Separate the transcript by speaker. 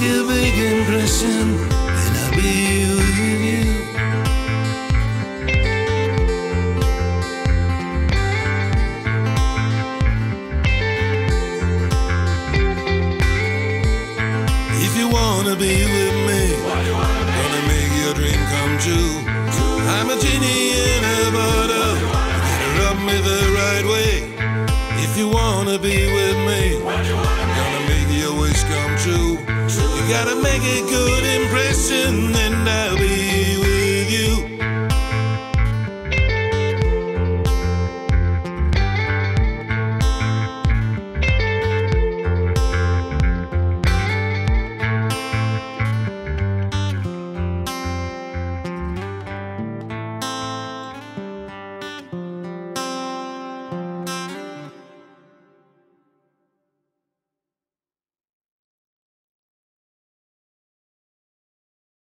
Speaker 1: make a big impression, you wanna be with me, gonna make your dream come true. I'm a genie in a bottle. Rub me the right way. If you wanna be with me, gonna make your wish come true. You gotta make a good impression, and I'll